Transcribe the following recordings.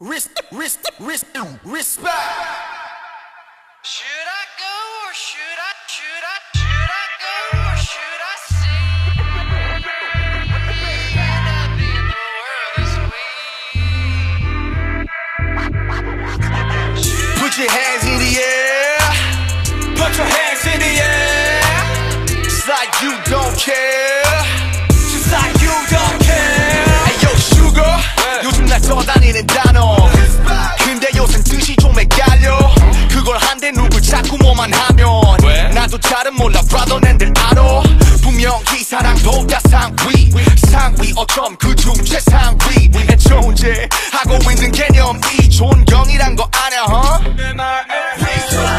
Risk, risk, risk, respect. 어쩜 그중 최상위 내 존재 하고 있는 개념이 존경이란 거 아냐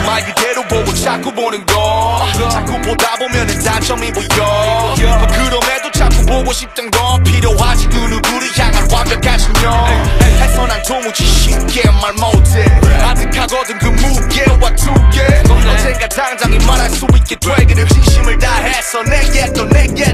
말 그대로 보고 자꾸 보는 거. 자꾸 보다 보면 단점이 보여. 그럼에도 자꾸 보고 싶던 건 필요하지 그 누구를 향한 완벽한 신념 해서 난 도무지 쉽게 말 못해. 아득하거든 그 무게와 두께. 언젠가 당장이 말할 수 있게 되기를 진심을 다해서 내게 또 내게